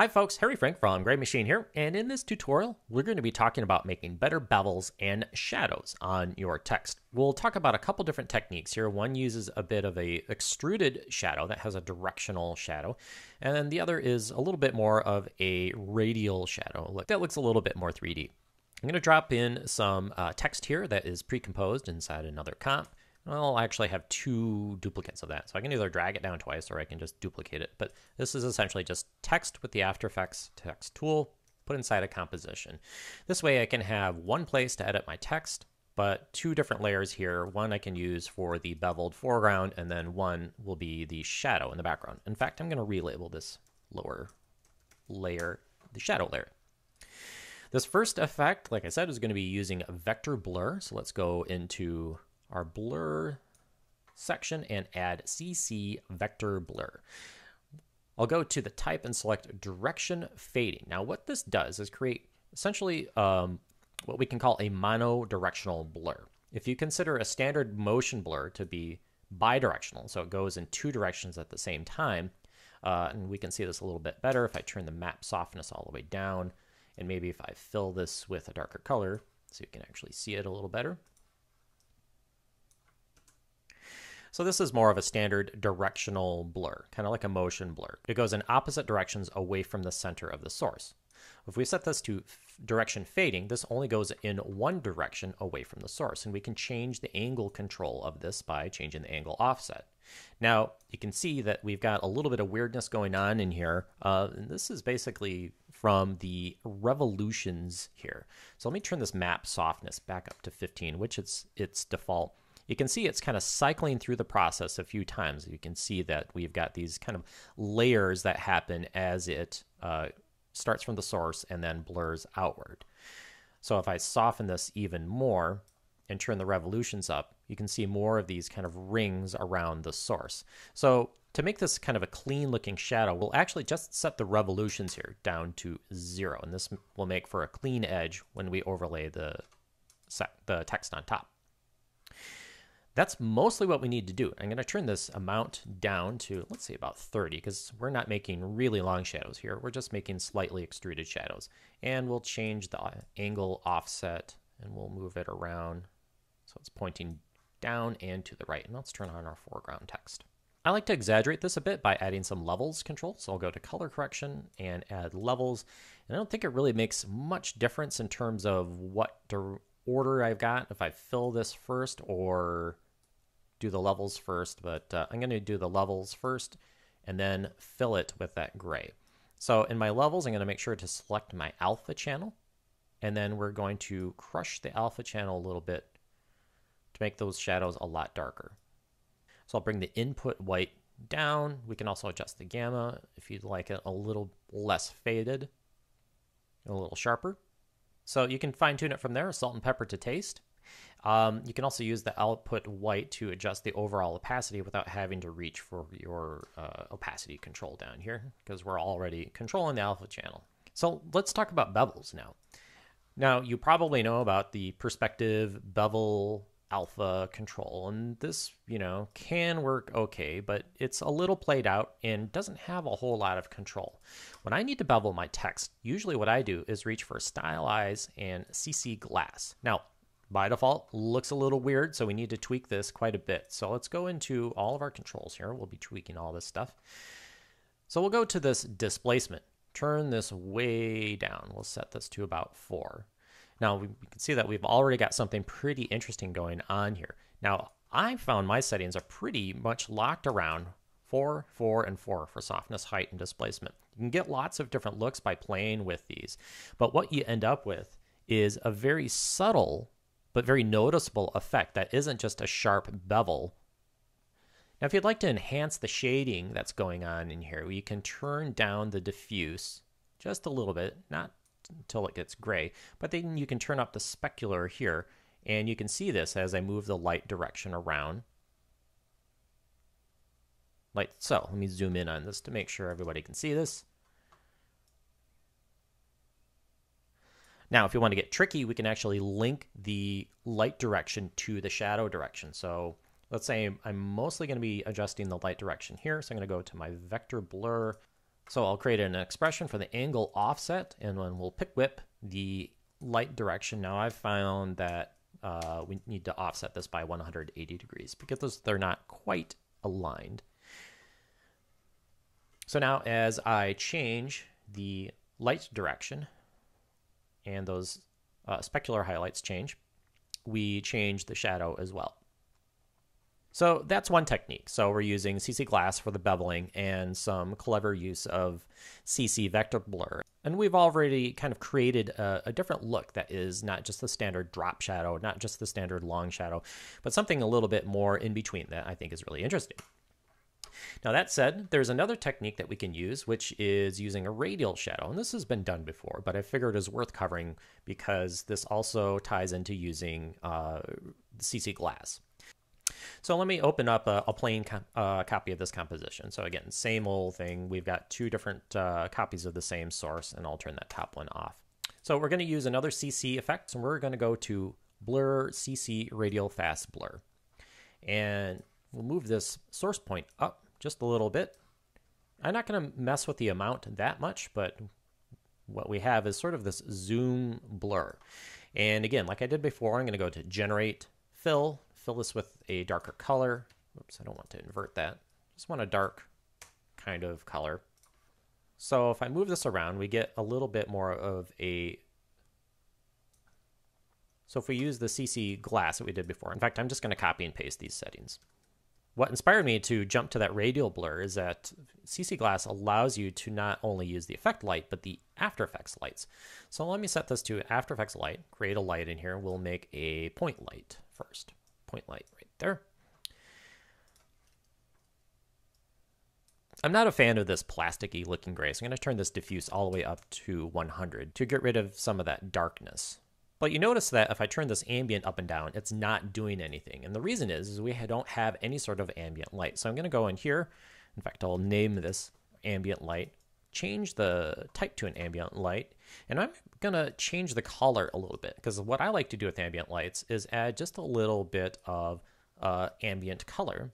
Hi folks, Harry Frank from Gray Machine here, and in this tutorial, we're going to be talking about making better bevels and shadows on your text. We'll talk about a couple different techniques here. One uses a bit of a extruded shadow that has a directional shadow, and then the other is a little bit more of a radial shadow that looks a little bit more 3D. I'm going to drop in some uh, text here that is pre-composed inside another comp. I'll actually have two duplicates of that. So I can either drag it down twice or I can just duplicate it. But this is essentially just text with the After Effects text tool put inside a composition. This way I can have one place to edit my text, but two different layers here. One I can use for the beveled foreground, and then one will be the shadow in the background. In fact, I'm going to relabel this lower layer, the shadow layer. This first effect, like I said, is going to be using a vector blur. So let's go into our blur section and add CC vector blur. I'll go to the type and select direction fading. Now what this does is create essentially um, what we can call a monodirectional blur. If you consider a standard motion blur to be bidirectional, so it goes in two directions at the same time, uh, and we can see this a little bit better if I turn the map softness all the way down, and maybe if I fill this with a darker color so you can actually see it a little better. So this is more of a standard directional blur, kind of like a motion blur. It goes in opposite directions away from the center of the source. If we set this to direction fading, this only goes in one direction away from the source, and we can change the angle control of this by changing the angle offset. Now, you can see that we've got a little bit of weirdness going on in here. Uh, and this is basically from the revolutions here. So let me turn this map softness back up to 15, which is its default you can see it's kind of cycling through the process a few times. You can see that we've got these kind of layers that happen as it uh, starts from the source and then blurs outward. So if I soften this even more and turn the revolutions up, you can see more of these kind of rings around the source. So to make this kind of a clean looking shadow, we'll actually just set the revolutions here down to zero. And this will make for a clean edge when we overlay the, set, the text on top. That's mostly what we need to do. I'm going to turn this amount down to, let's say about 30, because we're not making really long shadows here. We're just making slightly extruded shadows. And we'll change the uh, angle offset, and we'll move it around so it's pointing down and to the right. And let's turn on our foreground text. I like to exaggerate this a bit by adding some levels control. So I'll go to color correction and add levels. And I don't think it really makes much difference in terms of what order I've got, if I fill this first or do the levels first, but uh, I'm going to do the levels first and then fill it with that gray. So in my levels, I'm going to make sure to select my alpha channel, and then we're going to crush the alpha channel a little bit to make those shadows a lot darker. So I'll bring the input white down. We can also adjust the gamma if you'd like it a little less faded, a little sharper. So you can fine tune it from there, salt and pepper to taste. Um, you can also use the output white to adjust the overall opacity without having to reach for your uh, opacity control down here because we're already controlling the alpha channel. So let's talk about bevels now. Now, you probably know about the perspective bevel alpha control, and this, you know, can work okay, but it's a little played out and doesn't have a whole lot of control. When I need to bevel my text, usually what I do is reach for stylize and CC glass. Now, by default looks a little weird, so we need to tweak this quite a bit. So let's go into all of our controls here. We'll be tweaking all this stuff. So we'll go to this displacement. Turn this way down. We'll set this to about 4. Now we can see that we've already got something pretty interesting going on here. Now I found my settings are pretty much locked around 4, 4, and 4 for softness, height, and displacement. You can get lots of different looks by playing with these, but what you end up with is a very subtle but very noticeable effect that isn't just a sharp bevel. Now, if you'd like to enhance the shading that's going on in here, we can turn down the diffuse just a little bit, not until it gets gray, but then you can turn up the specular here, and you can see this as I move the light direction around. Like so. Let me zoom in on this to make sure everybody can see this. Now, if you want to get tricky, we can actually link the light direction to the shadow direction. So let's say I'm mostly going to be adjusting the light direction here. So I'm going to go to my vector blur So I'll create an expression for the angle offset, and then we'll pick whip the light direction. Now I've found that uh, we need to offset this by 180 degrees because they're not quite aligned. So now as I change the light direction and those uh, specular highlights change, we change the shadow as well. So that's one technique. So we're using CC Glass for the beveling and some clever use of CC Vector Blur. And we've already kind of created a, a, different look that is not just the standard drop shadow, not just the standard long shadow, but something a little bit more in between that I think is really interesting. Now that said, there's another technique that we can use, which is using a radial shadow. And this has been done before, but I figured it is worth covering because this also ties into using uh, CC Glass. So let me open up a, a plain co uh, copy of this composition. So again, same old thing. We've got two different uh, copies of the same source, and I'll turn that top one off. So we're going to use another CC effect, and we're going to go to Blur CC Radial Fast Blur. And we'll move this source point up just a little bit. I'm not going to mess with the amount that much, but what we have is sort of this zoom blur. And again, like I did before, I'm going to go to Generate, Fill, fill this with a darker color. Oops, I don't want to invert that. Just want a dark kind of color. So if I move this around, we get a little bit more of a... So if we use the CC glass that we did before, in fact, I'm just going to copy and paste these settings what inspired me to jump to that radial blur is that CC Glass allows you to not only use the effect light, but the After Effects lights. So let me set this to After Effects light, create a light in here. We'll make a point light first. Point light right there. I'm not a fan of this plasticky looking gray, so I'm going to turn this diffuse all the way up to 100 to get rid of some of that darkness. But you notice that if I turn this ambient up and down, it's not doing anything. And the reason is, is we don't have any sort of ambient light. So I'm going to go in here. In fact, I'll name this ambient light, change the type to an ambient light, and I'm going to change the color a little bit because what I like to do with ambient lights is add just a little bit of uh, ambient color.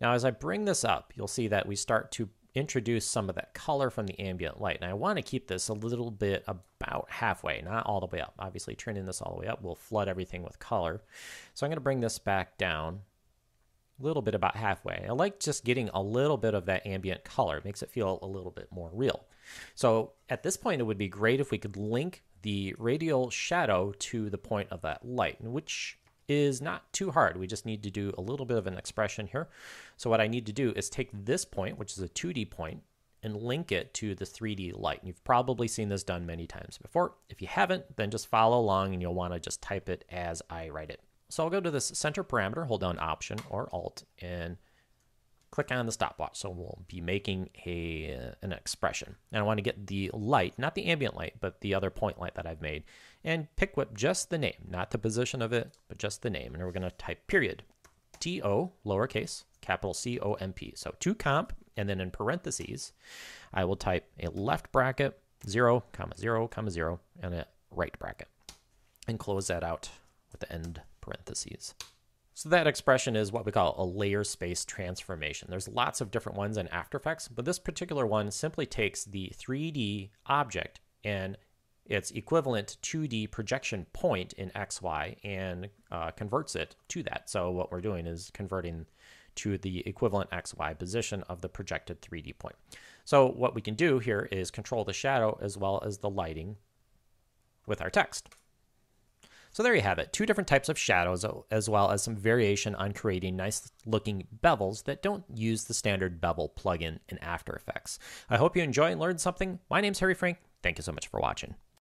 Now, as I bring this up, you'll see that we start to introduce some of that color from the ambient light. And I want to keep this a little bit about halfway, not all the way up. Obviously, turning this all the way up will flood everything with color. So I'm going to bring this back down a little bit about halfway. I like just getting a little bit of that ambient color. It makes it feel a little bit more real. So at this point, it would be great if we could link the radial shadow to the point of that light, which is not too hard. We just need to do a little bit of an expression here. So what I need to do is take this point, which is a 2D point, and link it to the 3D light. And you've probably seen this done many times before. If you haven't, then just follow along and you'll want to just type it as I write it. So I'll go to this center parameter, hold down Option or Alt, and click on the stopwatch. So we'll be making a an expression. And I want to get the light, not the ambient light, but the other point light that I've made. And pick whip just the name, not the position of it, but just the name. And we're going to type period. T-O, lowercase, capital C-O-M-P. So to comp, and then in parentheses, I will type a left bracket, 0, comma 0, comma 0, and a right bracket. And close that out with the end parentheses. So that expression is what we call a layer space transformation. There's lots of different ones in After Effects, but this particular one simply takes the 3D object and its equivalent 2D projection point in XY and uh, converts it to that. So what we're doing is converting to the equivalent XY position of the projected 3D point. So what we can do here is control the shadow as well as the lighting with our text. So there you have it, two different types of shadows as well as some variation on creating nice looking bevels that don't use the standard bevel plugin in After Effects. I hope you enjoy and learned something. My name's Harry Frank. Thank you so much for watching.